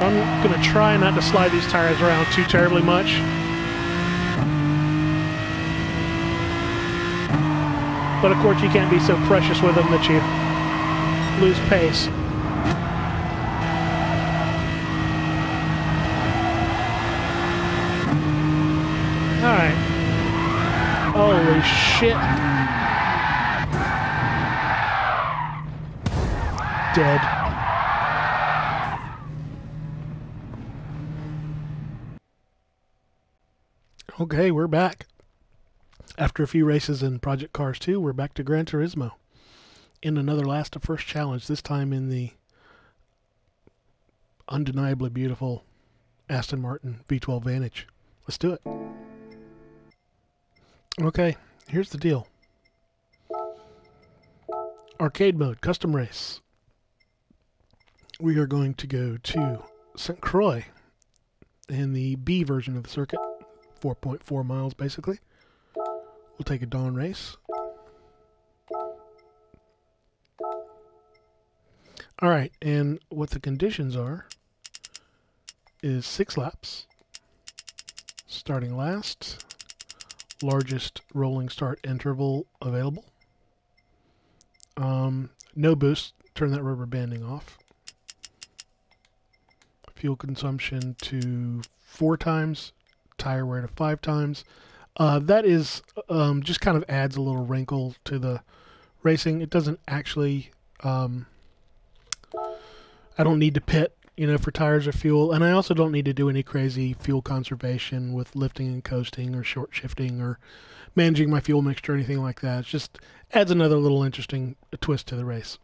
So I'm going to try not to slide these tires around too terribly much. But of course you can't be so precious with them that you lose pace. Alright. Holy shit. Dead. Okay, we're back. After a few races in Project Cars 2, we're back to Gran Turismo in another last of first challenge, this time in the undeniably beautiful Aston Martin V12 Vantage. Let's do it. Okay, here's the deal. Arcade mode, custom race. We are going to go to St. Croix in the B version of the circuit, 4.4 miles basically. We'll take a dawn race. All right, and what the conditions are is six laps, starting last, largest rolling start interval available. Um, no boost, turn that rubber banding off. Fuel consumption to four times, tire wear to five times. Uh, that is um, just kind of adds a little wrinkle to the racing. It doesn't actually. Um, I don't need to pit, you know, for tires or fuel, and I also don't need to do any crazy fuel conservation with lifting and coasting or short shifting or managing my fuel mixture or anything like that. It just adds another little interesting twist to the race.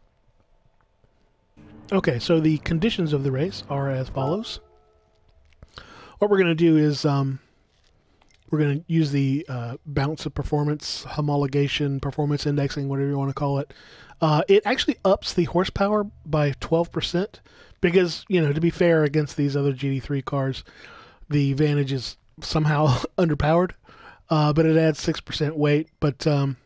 Okay, so the conditions of the race are as follows. What we're going to do is um, we're going to use the uh, balance of performance, homologation, performance indexing, whatever you want to call it. Uh, it actually ups the horsepower by 12% because, you know, to be fair against these other GT3 cars, the Vantage is somehow underpowered, uh, but it adds 6% weight. But um,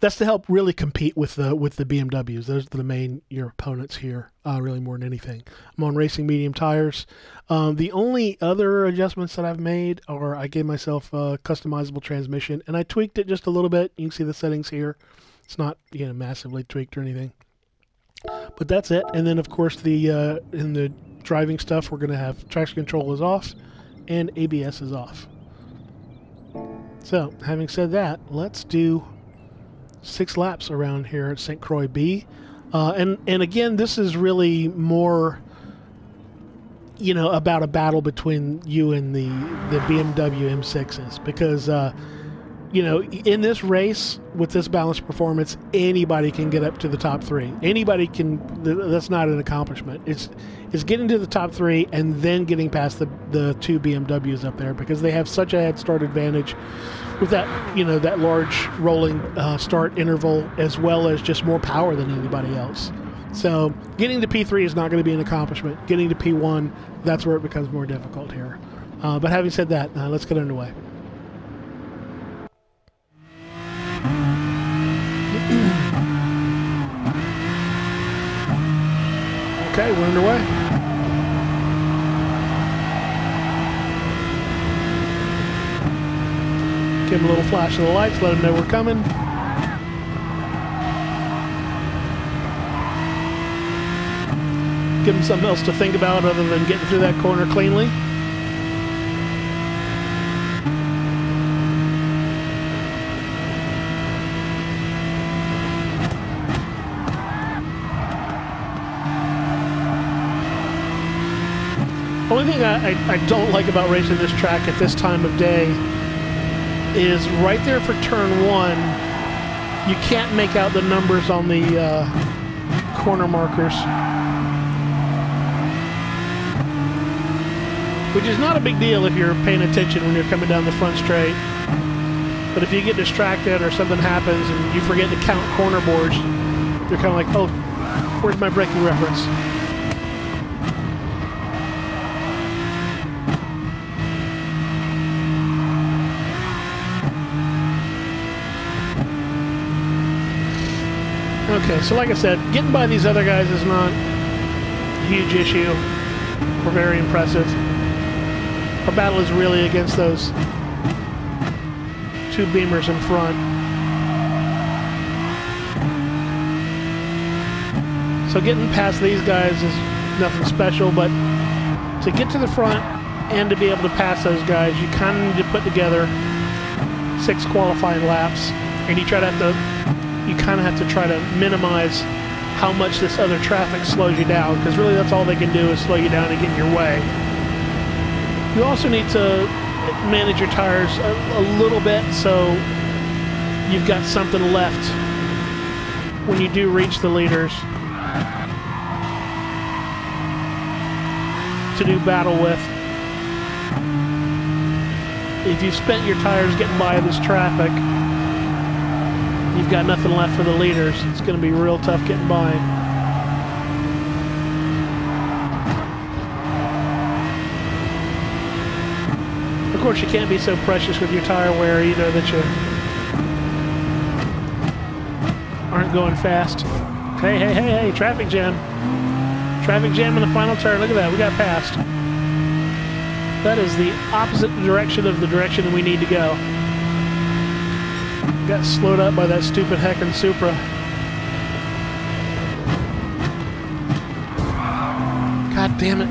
that's to help really compete with the with the BMWs. Those are the main your opponents here, uh, really more than anything. I'm on racing medium tires. Um, the only other adjustments that I've made are I gave myself a customizable transmission and I tweaked it just a little bit. You can see the settings here. It's not you know massively tweaked or anything, but that's it. And then of course the uh, in the driving stuff we're to have traction control is off and ABS is off. So having said that, let's do six laps around here at St. Croix B. Uh, and, and again, this is really more, you know, about a battle between you and the, the BMW M6s because, uh, you know, in this race with this balanced performance, anybody can get up to the top three. Anybody can. That's not an accomplishment. It's it's getting to the top three and then getting past the the two BMWs up there because they have such a head start advantage with that you know that large rolling uh, start interval as well as just more power than anybody else. So getting to P3 is not going to be an accomplishment. Getting to P1, that's where it becomes more difficult here. Uh, but having said that, uh, let's get underway. Okay, we're underway. Give them a little flash of the lights, let them know we're coming. Give them something else to think about other than getting through that corner cleanly. The only thing I, I, I, don't like about racing this track at this time of day is right there for turn one. You can't make out the numbers on the uh, corner markers. Which is not a big deal if you're paying attention when you're coming down the front straight. But if you get distracted or something happens and you forget to count corner boards, you're kind of like, oh, where's my braking reference? Okay, so like I said, getting by these other guys is not a huge issue. were very impressive. Our battle is really against those two beamers in front. So getting past these guys is nothing special, but to get to the front and to be able to pass those guys, you kind of need to put together six qualifying laps, and you try to have to, you kind of have to try to minimize how much this other traffic slows you down, because really that's all they can do is slow you down and get in your way. You also need to manage your tires a, a little bit so you've got something left when you do reach the leaders to do battle with. If you've spent your tires getting by this traffic, you've got nothing left for the leaders. It's going to be real tough getting by. Of course, you can't be so precious with your tire wear either that you aren't going fast. Hey, hey, hey, hey, traffic jam. Traffic jam in the final turn. Look at that. We got passed. That is the opposite direction of the direction we need to go. Got slowed up by that stupid heckin' Supra. God damn it.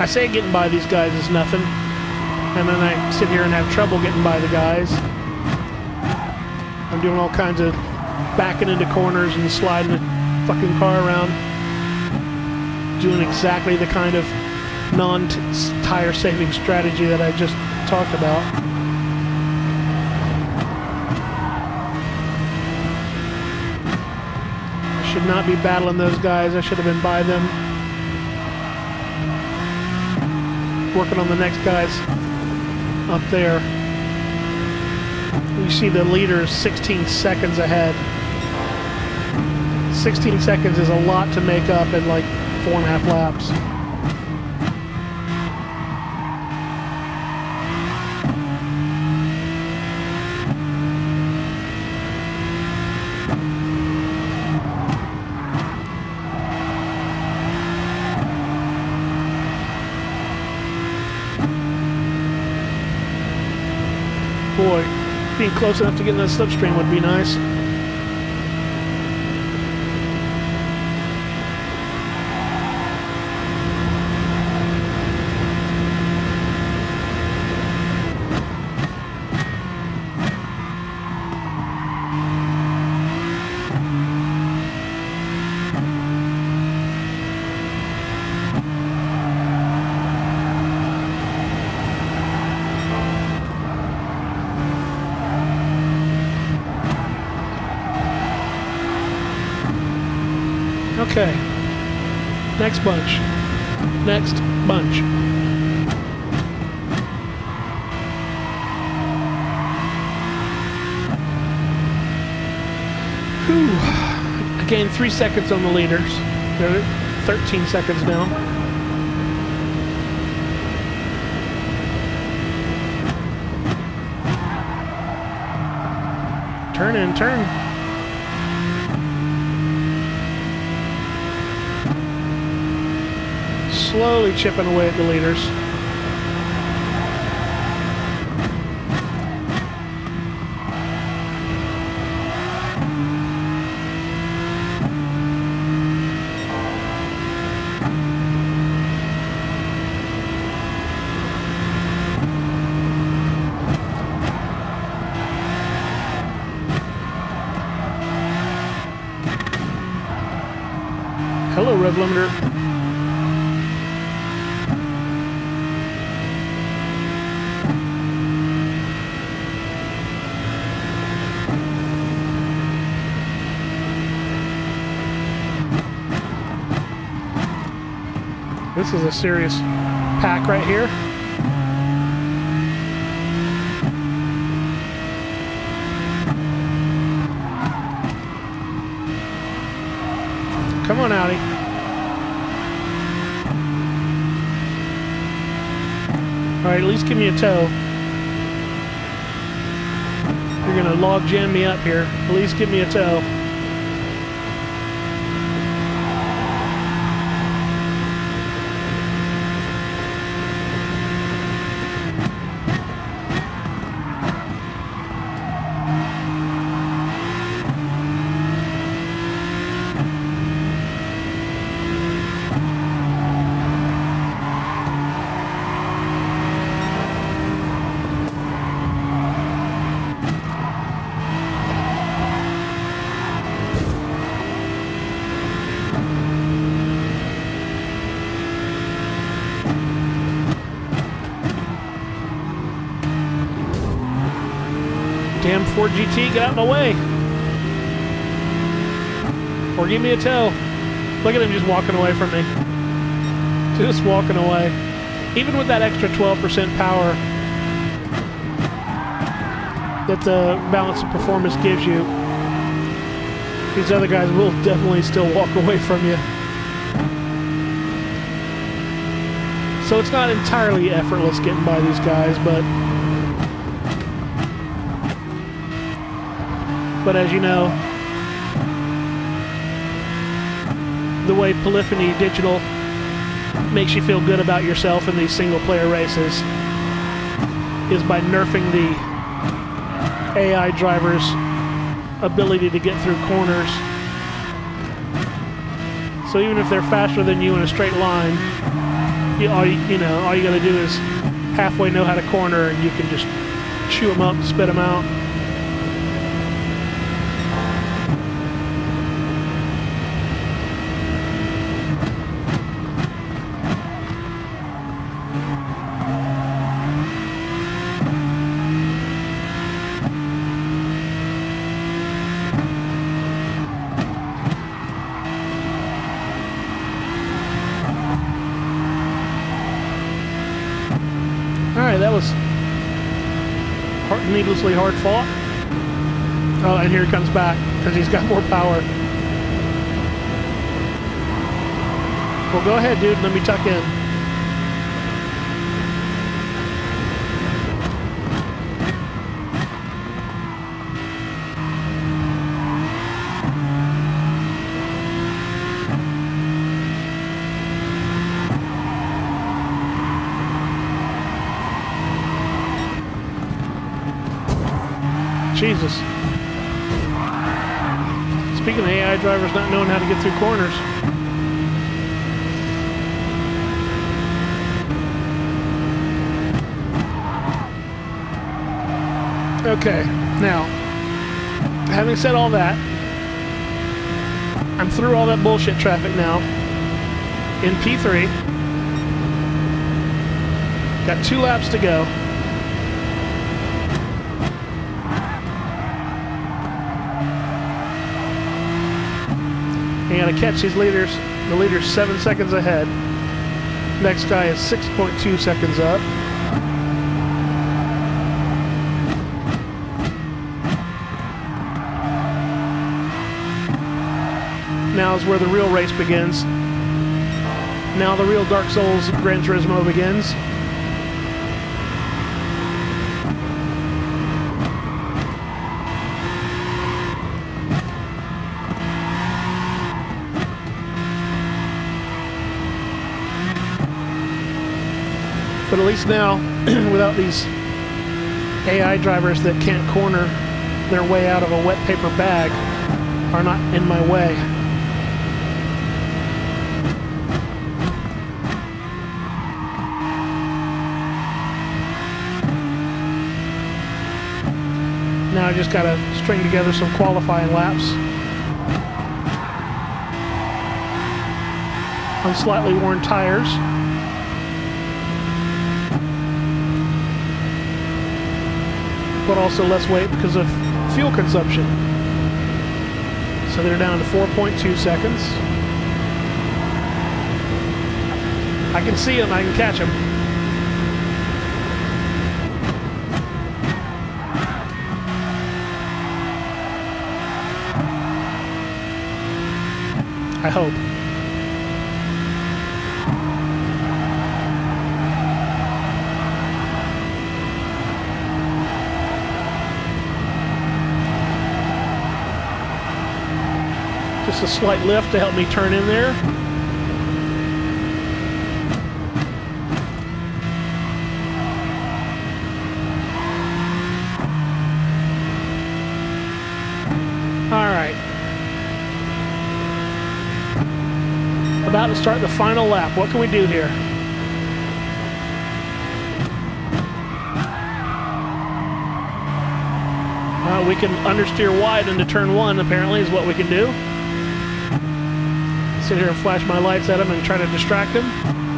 I say getting by these guys is nothing, and then I sit here and have trouble getting by the guys. I'm doing all kinds of backing into corners and sliding the fucking car around. Doing exactly the kind of non-tire saving strategy that I just talked about. I should not be battling those guys. I should have been by them. Working on the next guys up there. You see the leader is 16 seconds ahead. 16 seconds is a lot to make up in like four and a half laps. Boy, being close enough to get in that slipstream would be nice. Okay. Next bunch. Next bunch. Whew. I gained three seconds on the leaders. They're 13 seconds now. Turn in, turn. Slowly chipping away at the leaders. Hello, Rev Limiter. This is a serious pack right here. Come on, Audi. All right, at least give me a tow. you're gonna log jam me up here. At least give me a tow. Damn Ford GT, get out of my way. Or give me a tow. Look at him just walking away from me. Just walking away. Even with that extra 12% power that the balance of performance gives you, these other guys will definitely still walk away from you. So it's not entirely effortless getting by these guys, but But as you know, the way Polyphony Digital makes you feel good about yourself in these single player races is by nerfing the AI driver's ability to get through corners. So even if they're faster than you in a straight line, you, all you, you know, all you got to do is halfway know how to corner, and you can just chew them up, spit them out. Alright, that was hard, needlessly hard fought. Oh, and here he comes back because he's got more power. Well, go ahead, dude. Let me tuck in. Jesus. Speaking of AI drivers not knowing how to get through corners. Okay, now, having said all that, I'm through all that bullshit traffic now. In P3, got two laps to go. You gotta catch these leaders. The leader's seven seconds ahead. Next guy is 6.2 seconds up. Now is where the real race begins. Now the real Dark Souls Gran Turismo begins. At least now, without these AI drivers that can't corner their way out of a wet paper bag, are not in my way. Now I just gotta string together some qualifying laps on slightly worn tires. But also less weight because of fuel consumption. So they're down to 4.2 seconds. I can see them, I can catch them. I hope. Just a slight lift to help me turn in there. All right. About to start the final lap. What can we do here? Uh, we can understeer wide into turn one, apparently, is what we can do. Sit here and flash my lights at him and try to distract him.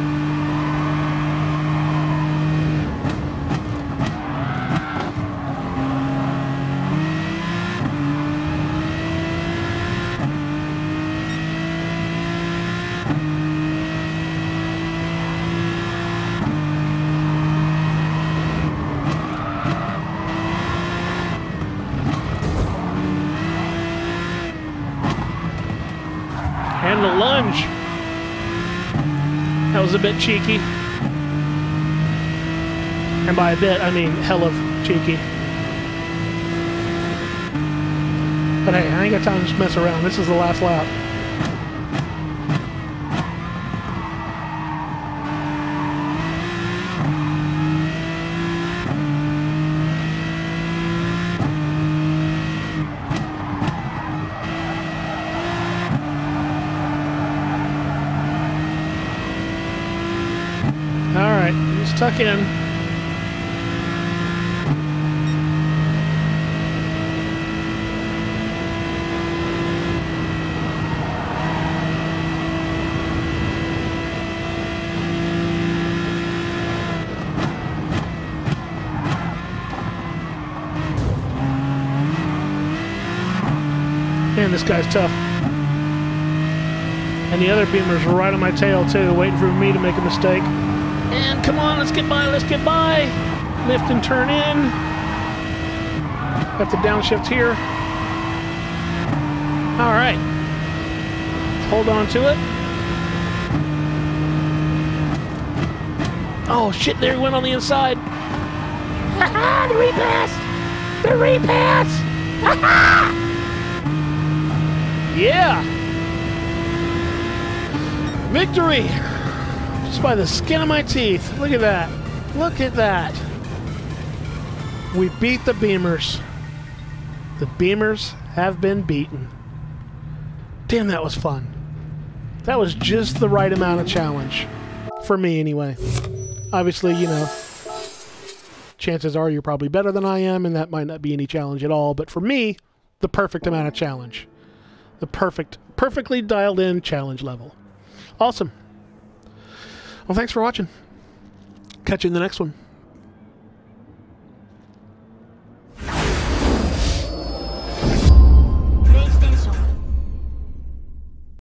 And the lunge. That was a bit cheeky. And by a bit, I mean hell of cheeky. But hey, I ain't got time to mess around. This is the last lap. All right, just tuck in. Man, this guy's tough. And the other beamers right on my tail too, waiting for me to make a mistake. And come on, let's get by, let's get by. Lift and turn in. Got the downshift here. All right. Hold on to it. Oh shit, there he went on the inside. Ha the repass! The repass! Ha! Yeah! Victory! Just by the skin of my teeth. Look at that. Look at that. We beat the Beamers. The Beamers have been beaten. Damn, that was fun. That was just the right amount of challenge. For me, anyway. Obviously, you know, chances are you're probably better than I am, and that might not be any challenge at all. But for me, the perfect amount of challenge. The perfect, perfectly dialed in challenge level. Awesome. Well, thanks for watching. Catch you in the next one.